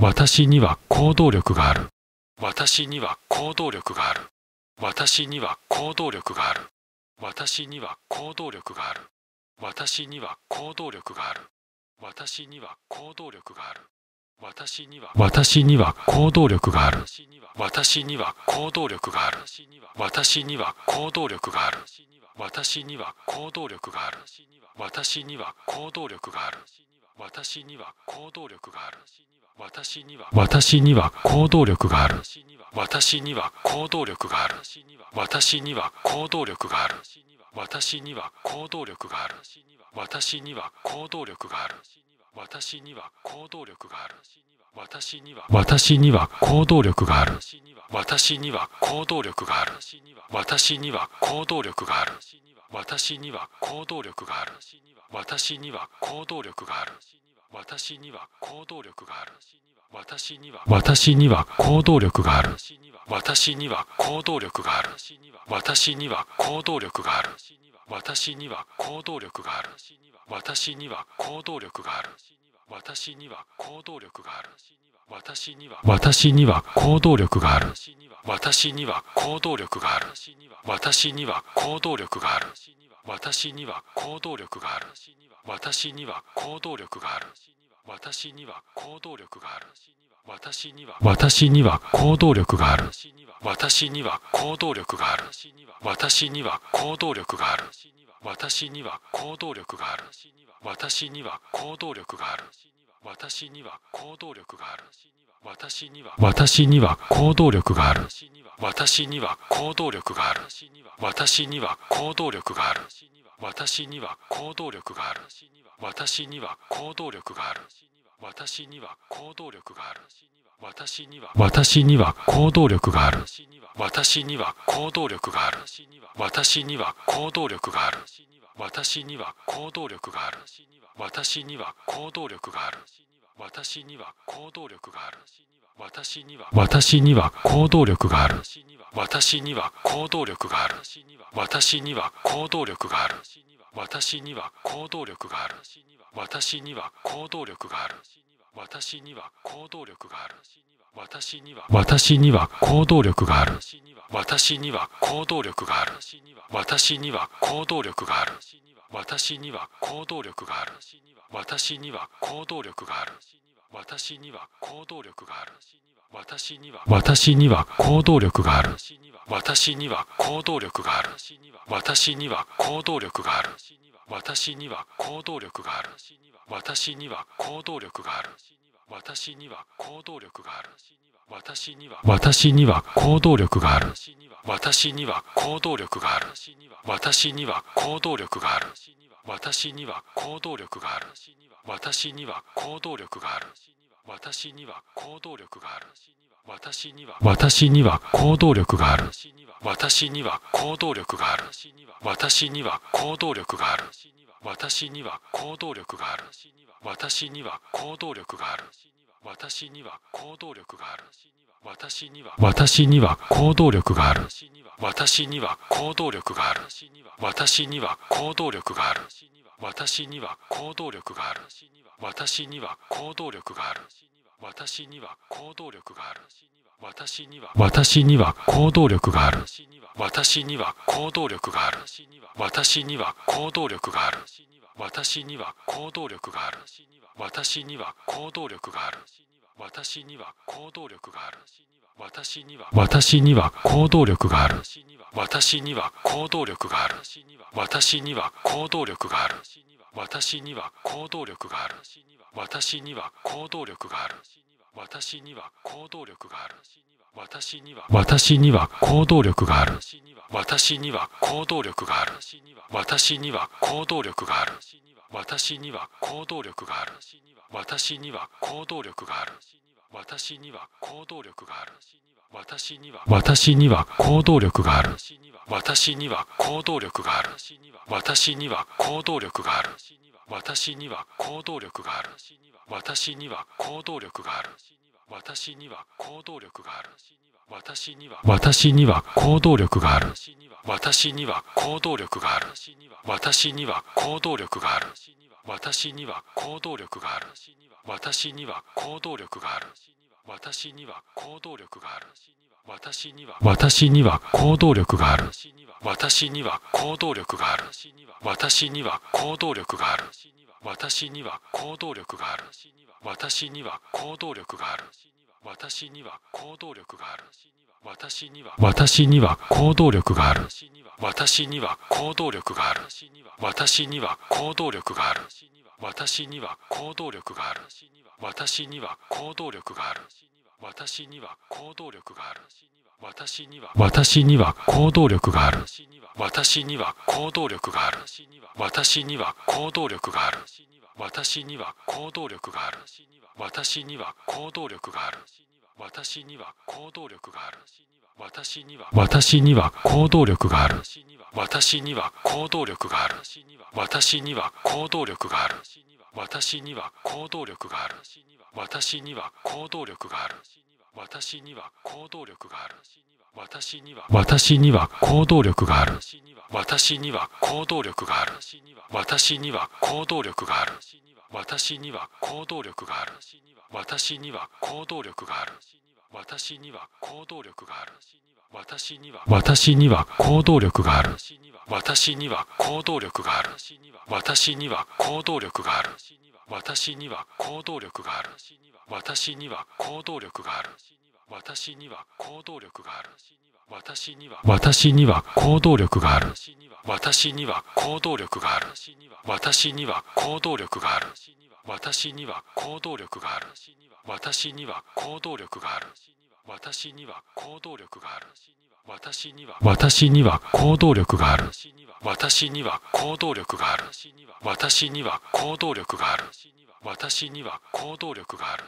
私には行動力がある。私には行動力がある。私には行動力がある。私には行動力がある。私には行動力がある。私には行動力がある。私には私には行動力がある。私には行動力がある。私には行動力がある。私には行動力がある。私には行動力がある。私には行動力がある。私には私には行動力がある。私には行動力がある。私には行動力がある。私には行動力がある。私には行動力がある。私には行動力がある。私には私には行動力がある。私には行動力がある。私には行動力がある。私には行動力がある。私には行動力がある。私には行動力がある。私には私には行動力がある。私には行動力がある。私には行動力がある。私には行動力がある。私には行動力がある。私には行動力がある。私には私には行動力がある。私には行動力がある。私には行動力がある。私には行動力がある。私には行動力がある。私には行動力がある。私には私には行動力がある。私には行動力がある。私には行動力がある。私には行動力がある。私には行動力がある。私には行動力がある。私には私には行動力がある。私には行動力がある。私には行動力がある。私には行動力がある。私には行動力がある。私には行動力がある。私には私には行動力がある。私には行動力がある。私には行動力がある。私には行動力がある。私には行動力がある。私には行動力がある。私には私には行動力がある。私には行動力がある。私には行動力がある。私には行動力がある。私には行動力がある。私には行動力がある。私には私には行動力がある。私には行動力がある。私には行動力がある。私には行動力がある。私には行動力がある。私には行動力がある。私には私には行動力がある。私には行動力がある。私には行動力がある。私には行動力がある。私には行動力がある。私には行動力がある。私には私には行動力がある。私には行動力がある。私には行動力がある。私には行動力がある。私には行動力がある。私には行動力がある。私には私には行動力がある。私には行動力がある。私には行動力がある。私には行動力がある。私には行動力がある。私には行動力がある。私には私には行動力がある。私には行動力がある。私には行動力がある。私には行動力がある。私には行動力がある。私には行動力がある。私には私には行動力がある。私には行動力がある。私には行動力がある。私には行動力がある。私には行動力がある。私には行動力がある。私には私には行動力がある。私には行動力がある。私には行動力がある。私には行動力がある。私には行動力がある。私には行動力がある。私には私には行動力がある。私には行動力がある。私には行動力がある。私には行動力がある。私には行動力がある。私には行動力がある。私には私には行動力がある。私には行動力がある。私には行動力がある。私には行動力がある。私には行動力がある。私には行動力がある。私には私には行動力がある。私には行動力がある。私には行動力がある。私には行動力がある。私には行動力がある。私には行動力がある。私には私には行動力がある。私には行動力がある。私には行動力がある。私には行動力がある。私には行動力がある私には行動力がある。私には私には行動力がある。私には行動力がある。私には行動力がある。私には行動力がある。私には行動力がある。私には行動力がある。私には私には行動力がある私には行動力がある。私には行動力がある。私には行動力がある。私には行動力がある。私には行動力がある。私には私には行動力がある。私には行動力がある。私には行動力がある。私には行動力がある。私には行動力がある。私には行動力がある私には私には行動力がある。私には行動力がある。私には行動力がある。私には行動力がある。私には行動力がある。私には行動力がある。私には私には行動力がある。私には行動力がある。私には行動力がある。私には行動力がある。私には行動力がある。私には行動力がある。私には私には行動力がある。私には行動力がある。私には行動力がある。私には行動力がある。私には行動力がある。私には行動力がある。私には私には行動力がある私には行動力がある。私には行動力がある。私には行動力がある。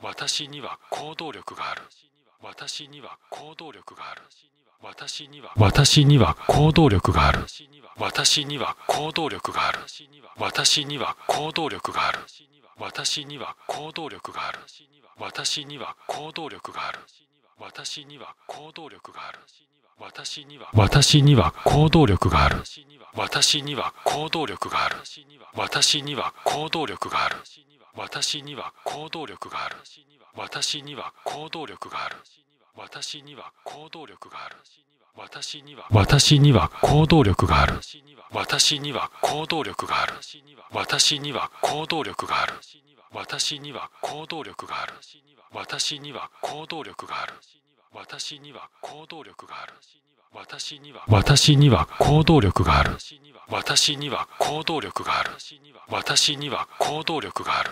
私には行動力がある。私には行動力がある。私には私には行動力がある。私には行動力がある。私には行動力がある。私には行動力がある。私には行動力がある。私には行動力がある。私には私には行動力がある私には行動力がある。私には行動力がある。私には行動力がある。私には行動力がある。私には行動力がある。私には私には行動力がある。私には行動力がある。私には行動力がある。私には行動力がある。私には行動力がある。私には行動力がある私には私には行動力がある。私には行動力がある。私には行動力がある。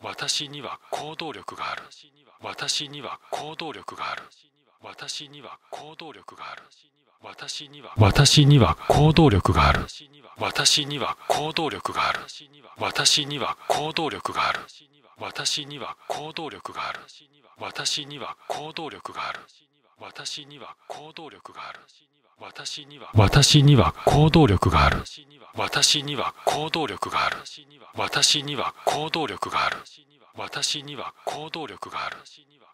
私には行動力がある。私には行動力がある。私には行動力がある。私には私には行動力がある。私には行動力がある。私には行動力がある。私には行動力がある。私には行動力がある。私には行動力がある。私には私には行動力がある。私には行動力がある。私には行動力がある。私には行動力がある。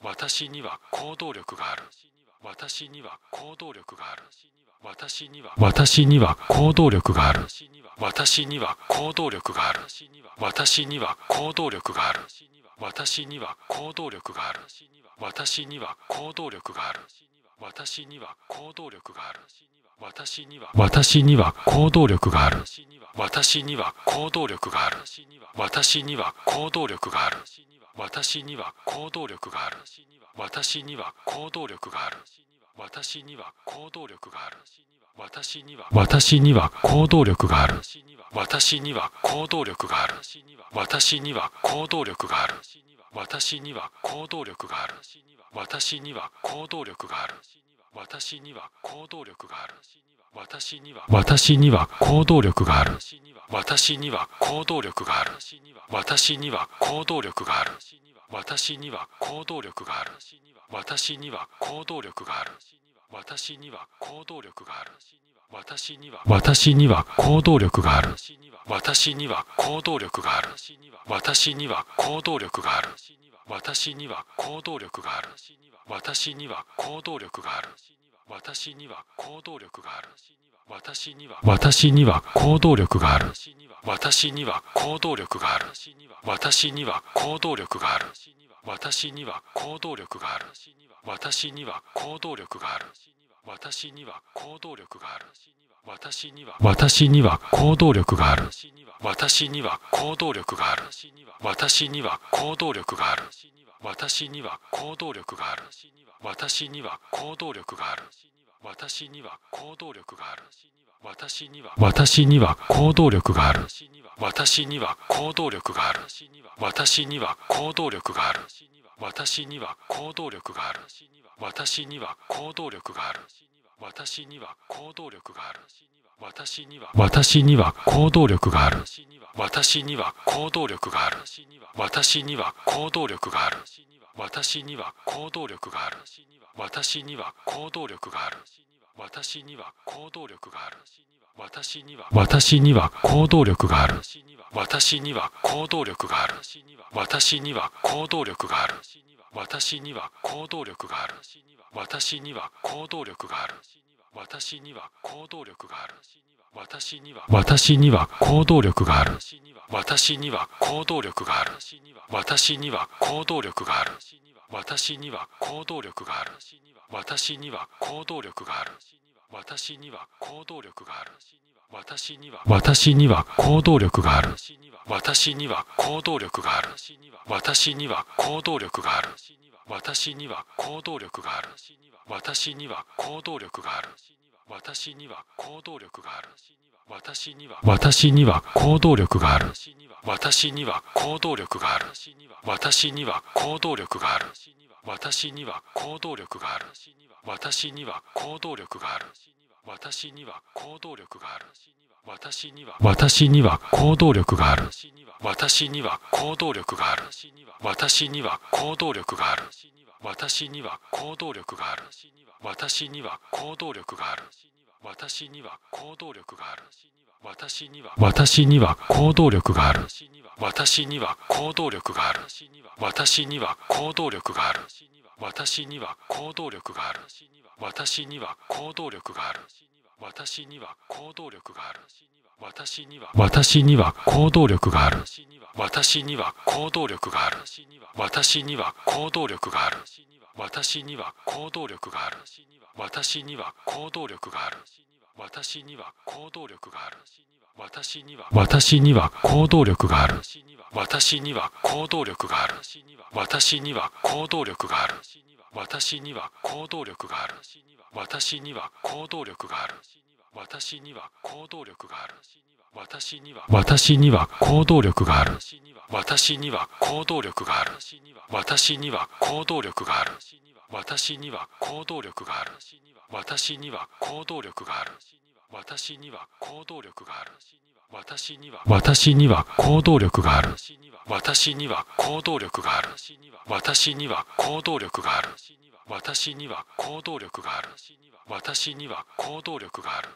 私には行動力がある。私には行動力がある。私には私には行動力がある。私には行動力がある。私には行動力がある。私には行動力がある私には行動力がある。私には行動力がある。私には私には行動力がある。私には行動力がある。私には行動力がある。私には行動力がある。私には行動力がある。私には行動力がある。私には私には行動力がある。私には行動力がある。私には行動力がある。私には行動力がある。私には行動力がある。私には行動力がある。私には私には行動力がある私には行動力がある。私には行動力がある。私には行動力がある。私には行動力がある。私には行動力がある。私には私には行動力がある。私には行動力がある。私には行動力がある。私には行動力がある。私には行動力がある。私には行動力がある。私には私には行動力がある。私には行動力がある。私には行動力がある。私には行動力がある。私には行動力がある。私には行動力がある。私には私には行動力がある。私には行動力がある。私には行動力がある。私には行動力がある。私には行動力がある。私には行動力がある。私には私には行動力がある。私には行動力がある。私には行動力がある。私には行動力がある私には行動力がある。私には行動力がある。私には私には行動力がある。私には行動力がある。私には行動力がある。私には行動力がある。私には行動力がある。私には行動力がある私には私には行動力がある。私には行動力がある。私には行動力がある。私には行動力がある。私には行動力がある。私には行動力がある。私には私には行動力がある私には行動力がある。私には行動力がある。私には行動力がある。私には行動力がある。私には行動力がある。私には私には行動力がある。私には行動力がある。私には行動力がある。私には行動力がある。私には行動力がある。私には行動力がある。私には私には行動力がある。私には行動力がある。私には行動力がある。私には行動力がある。私には行動力がある。私には行動力がある。私には私には行動力がある。私には行動力がある。私には行動力がある。私には行動力がある。私には行動力がある。私には行動力がある。私には私には行動力がある。私には行動力がある。私には行動力がある。私には行動力がある私には行動力がある。私には行動力がある。私には私には行動力がある。私には行動力がある。私には行動力がある。私には行動力がある。私には行動力がある。私には行動力がある私には私には行動力がある。私には行動力がある。私には行動力がある。私には行動力がある。私には行動力がある。私には行動力がある。私には私には行動力がある。私には行動力がある。私には行動力がある。私には行動力がある。私には行動力がある。私には行動力がある。私には私には行動力がある。私には行動力がある。私には行動力がある。私には行動力がある。私には行動力がある。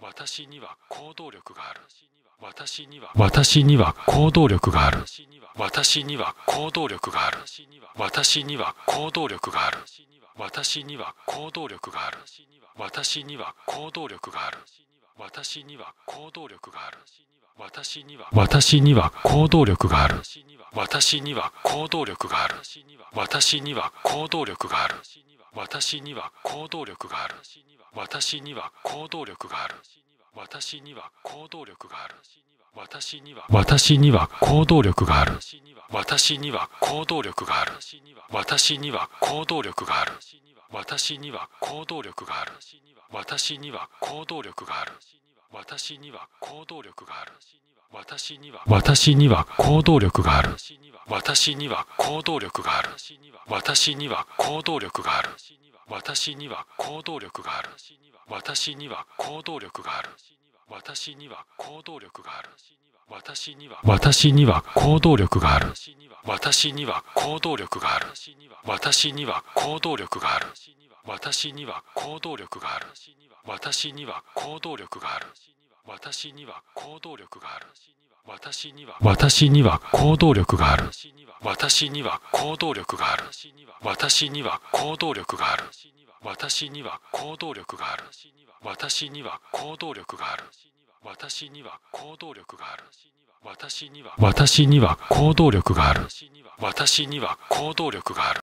私には行動力がある。私には私には行動力がある私には行動力がある。私には行動力がある。私には行動力がある。私には行動力がある。私には行動力がある。私には私には行動力がある。私には行動力がある。私には行動力がある。私には行動力がある。私には行動力がある。私には行動力がある。私には私には行動力がある。私には行動力がある。私には行動力がある。私には行動力がある。私には行動力がある私には行動力がある。私には私には行動力がある。私には行動力がある。私には行動力がある。私には行動力がある。私には行動力がある。私には行動力がある。私には私には行動力がある。私には行動力がある。私には行動力がある。私には行動力がある私には行動力がある。私には行動力がある。私には私には行動力がある。私には行動力がある。私には行動力がある。私には行動力がある。私には行動力がある。私には行動力がある。私には私には行動力がある。私には行動力がある。